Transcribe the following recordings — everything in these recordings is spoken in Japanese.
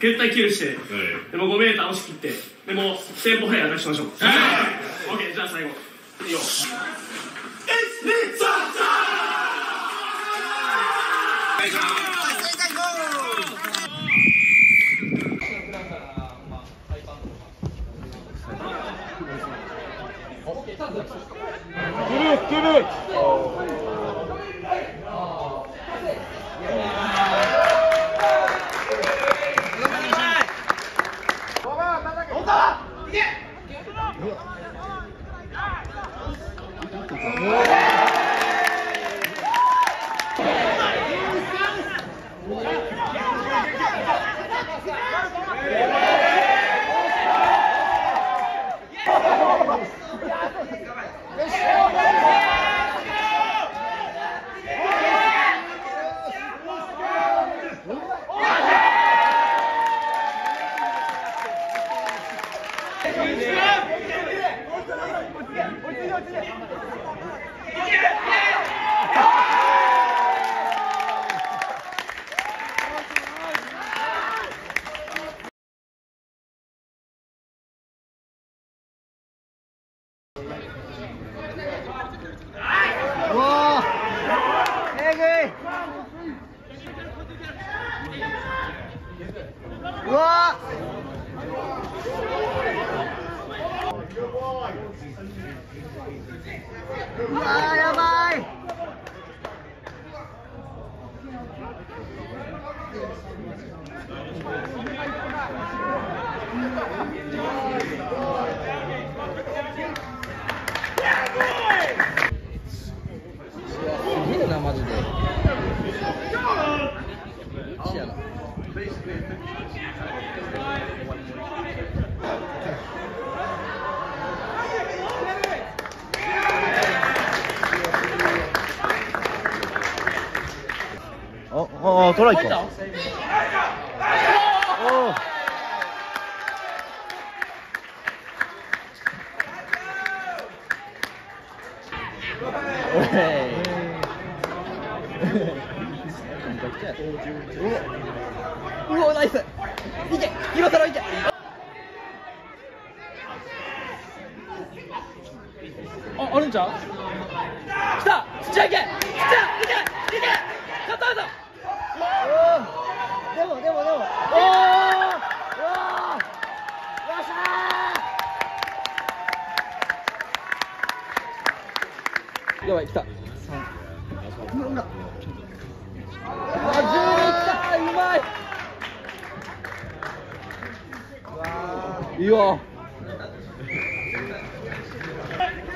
絶対キルして、でも5メーター押し切って。でもテンポ早い話しましょう。はい。OK じゃあ最後。いいよ。うわうわーやばいすあ、あ、トライか。おーおいうおナイスいけ今更いけあ、あるんちゃう来た土屋いけ土屋いけいけ勝ったぞでもでもでもおーうわーよっしゃやばい来た三うわうまいい。よ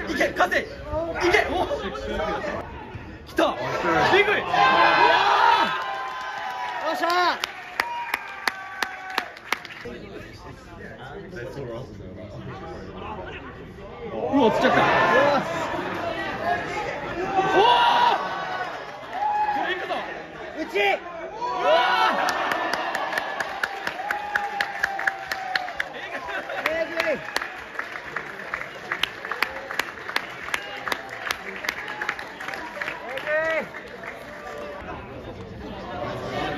いけ勝て。いけお来た。えぐいうわーよっしゃー。うわ、つっちゃった。おおこれいくぞうちうわえぐい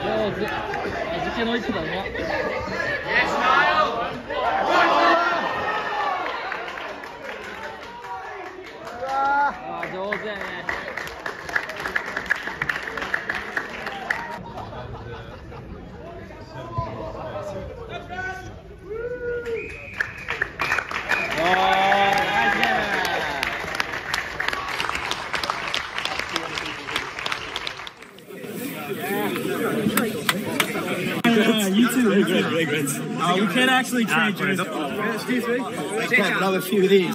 上手味気のいくだうまあ上手やね big ones. Uh, we can actually ah, trade jerseys. Excuse me. I got another few of these.